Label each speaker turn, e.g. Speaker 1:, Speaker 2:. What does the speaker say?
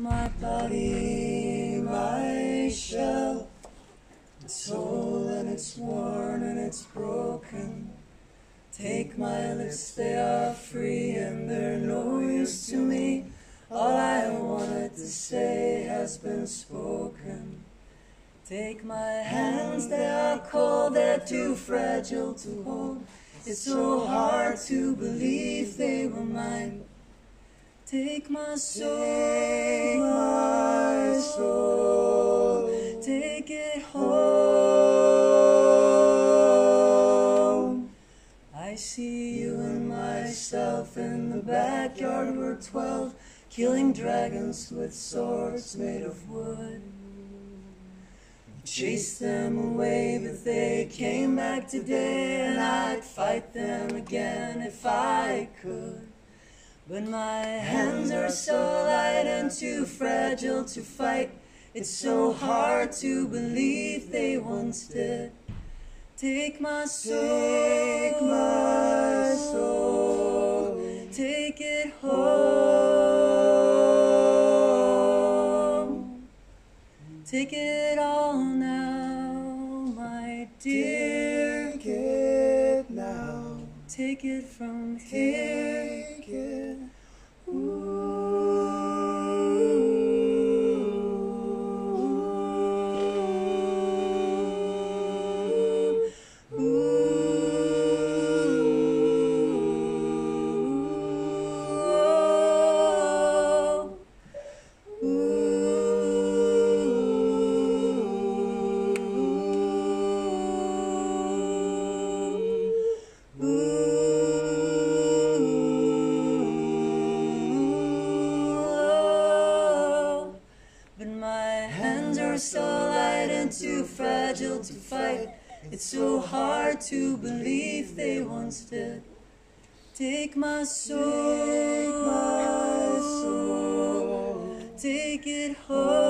Speaker 1: my body, my shell, its soul, and it's worn and it's broken. Take my lips, they are free and they're no use to me. All I wanted to say has been spoken. Take my hands, they are cold, they're too fragile to hold. It's so hard to believe they were mine. Take my soul, take my soul, take it home. I see you and myself in the backyard. We're twelve, killing dragons with swords made of wood. Chased them away, but they came back today, and I'd fight them again if I could. But my hands are so light and too fragile to fight. It's so hard to believe they once did. Take my soul, take my soul, take it home. Take it all now, my dear.
Speaker 2: Take it now.
Speaker 1: Take from here.
Speaker 2: It.
Speaker 1: Hands are so light and too fragile to fight. It's so hard to believe they once did. Take my soul,
Speaker 2: Take my soul.
Speaker 1: take it home.